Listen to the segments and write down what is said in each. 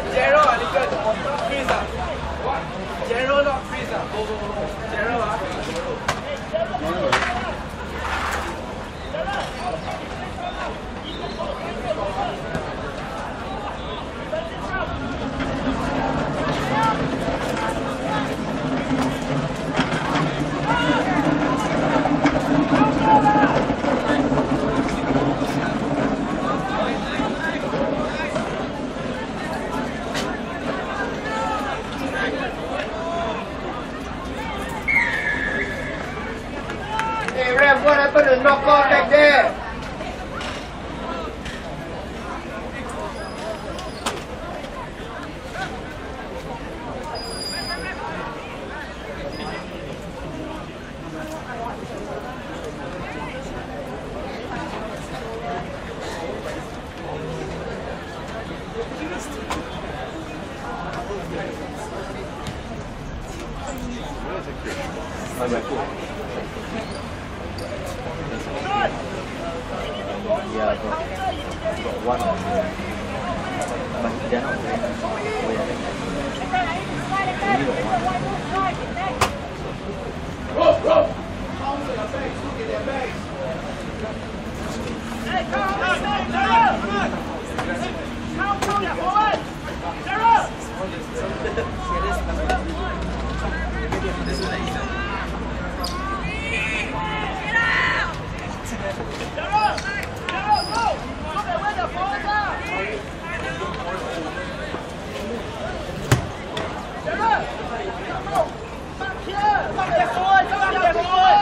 减少啊你不要往减少了推一走走走减少啊 knock out back there? Back here! Back here, boy! Back here, boy!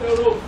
Pelo, louco.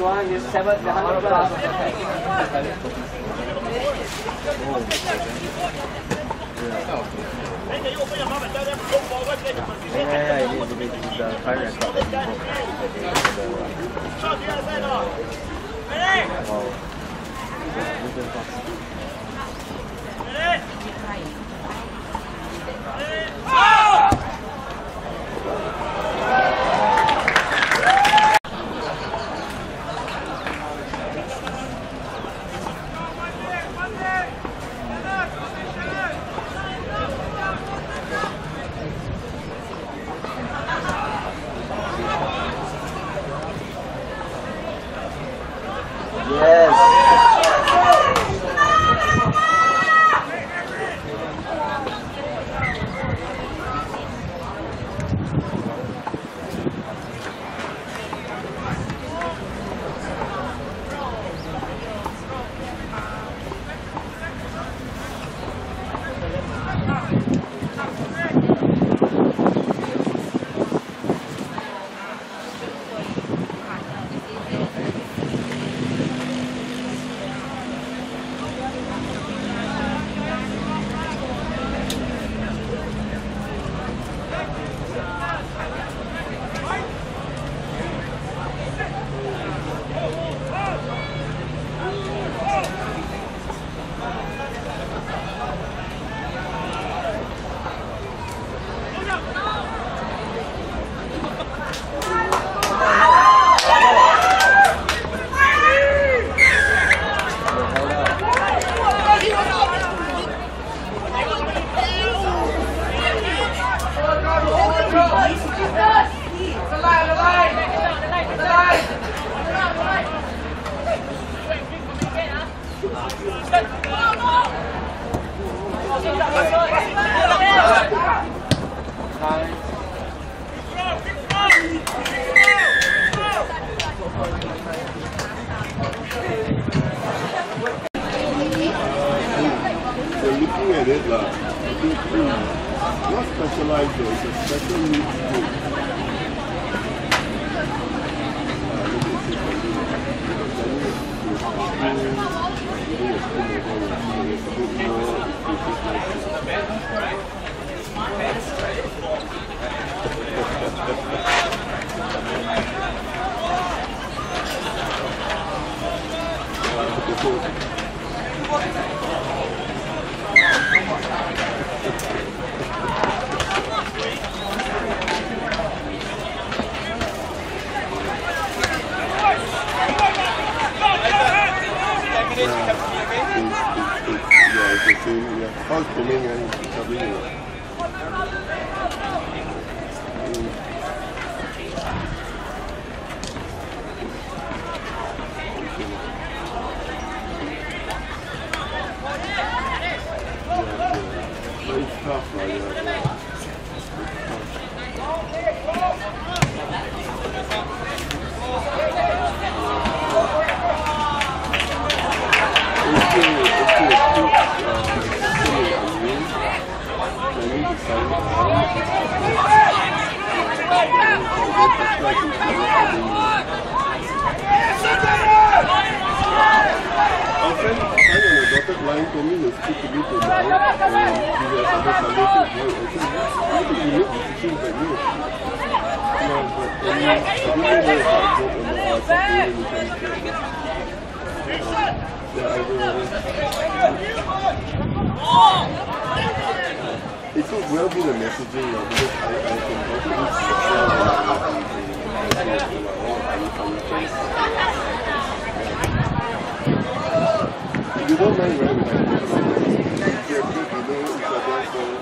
One, hundred plus. Yeah, yeah, yeah, it is, it is, it is the current record that he broke the day for the wow. Is fast. Yes. Looking at it like, I think, hmm, not specialized though, it's a special needs group. Uh, let 我觉得你 it. I think you make It could well be the messaging because I, I can You don't mind, right? You're good, know each other, so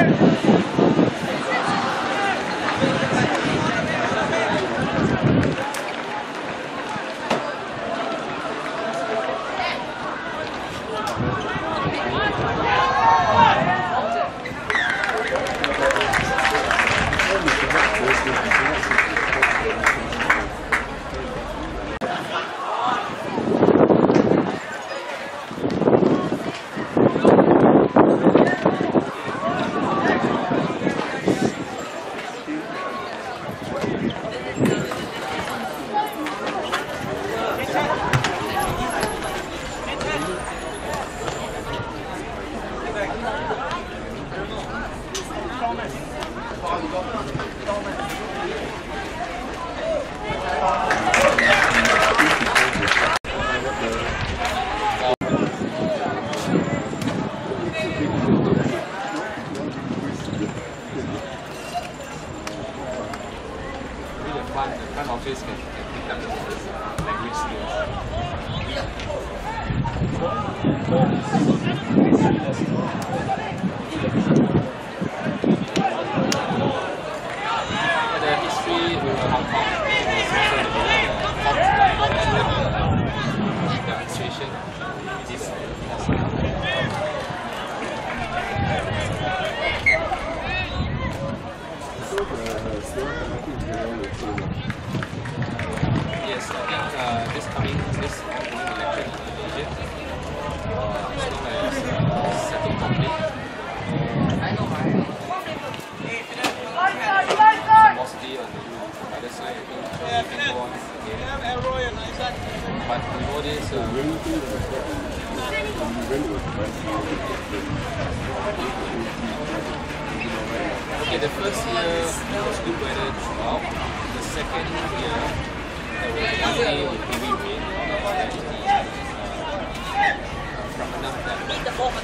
Yes!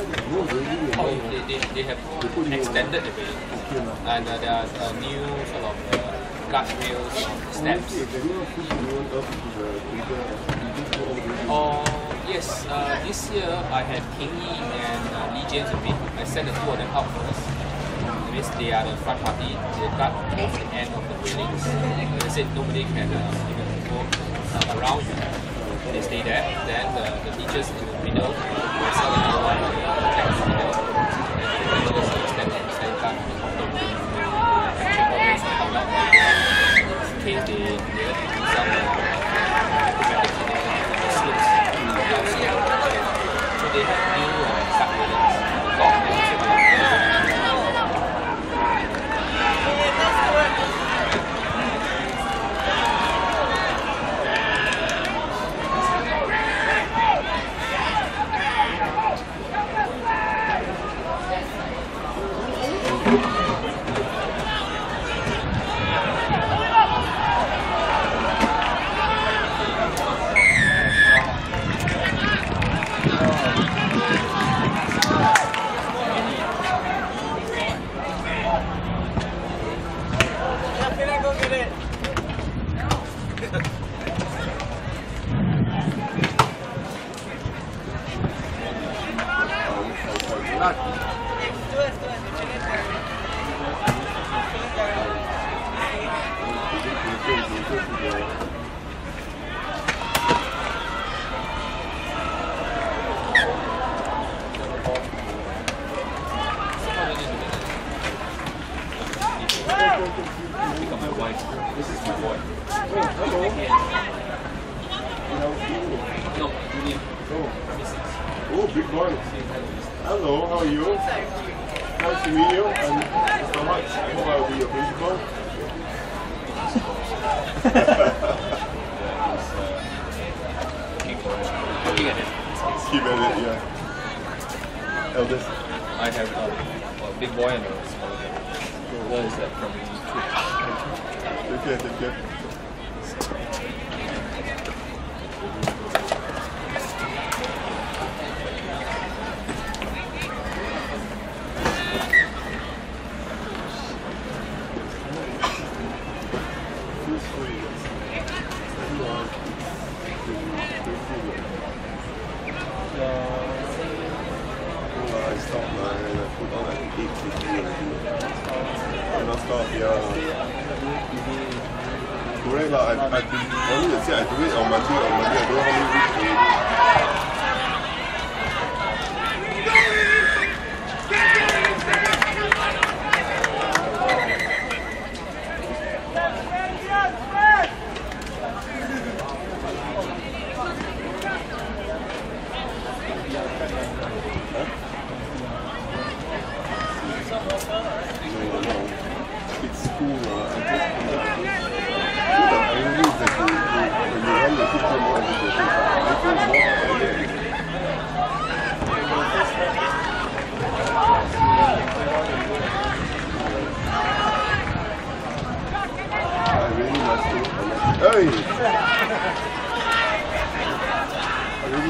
Oh, they, they, they have extended the lah. And uh, there are uh, new sort of uh, guardrails, steps. Oh, yes. Uh, this year I had King Yi and uh, Lee James with me. I sent the two of them out first. That means they are the front party. They guard both the end of the. Like I said, nobody can uh, even go uh, around. They stay there. Then the, the teachers in the middle, myself and one protect the middle. And the teachers stand, stand guard on the bottom. Check all those who come out. In case they, they have to do some uh, acrobatics in the, in the slopes. So they have new uh, guard railings. Lock and Pick up my wife. This is my boy. No, Julian. Oh, big boy. Hello, how are you? Nice to meet you. I'm Mr. Hutch. I hope I'll be your principal. Looking at it. Keep at it, yeah. Eldest. I have um, a big boy and a small that from? Take. I stopped my, I put on like 8 kg already. I not stop, yeah. Correct lah. I I've been wanting to say I do it on Monday on Monday. I don't know how many weeks Don't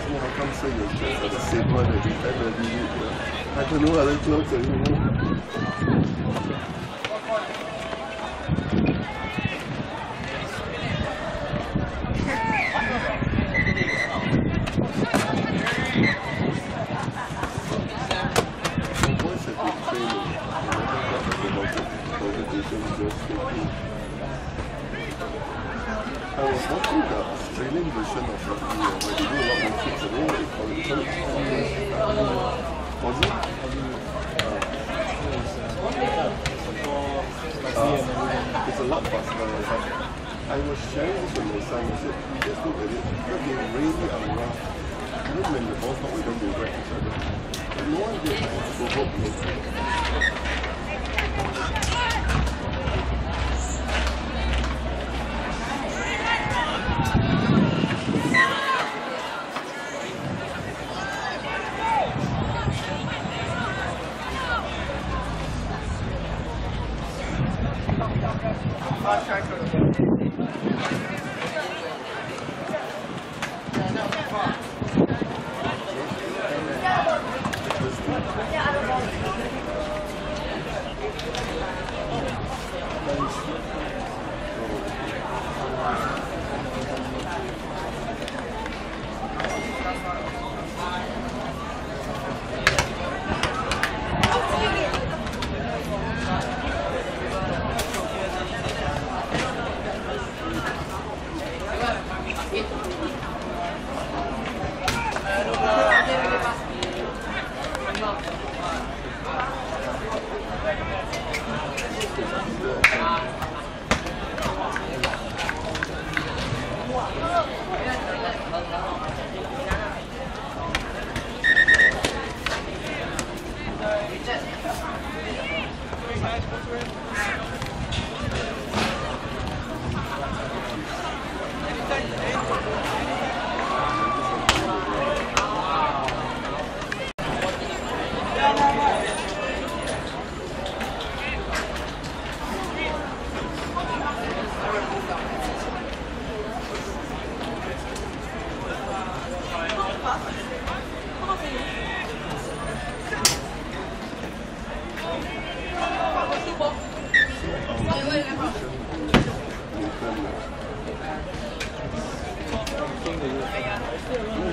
for how come so your friends I don't know other clothes anymore. Of do call it. Uh, it's a lot faster. I was sharing this with my son. I said, just look at it. Because they really are rough. Even when the ball's not with them, they wreck each other. No one gets me.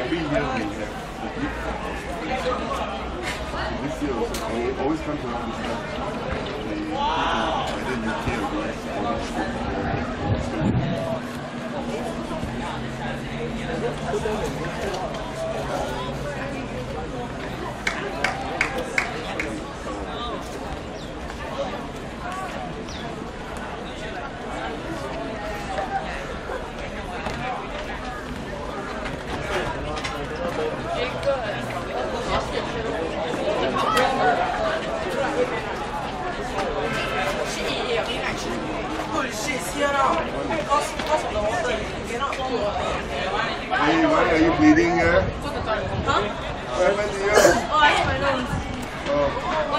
Every year we have the big This year also, we always come around this time. They go to either UK or US for this trip. uh, Australia. Hey, why are you bleeding here? Huh? What happened to you? Oh, I hit my nose. Oh, Every time. So I go out. Easy way. what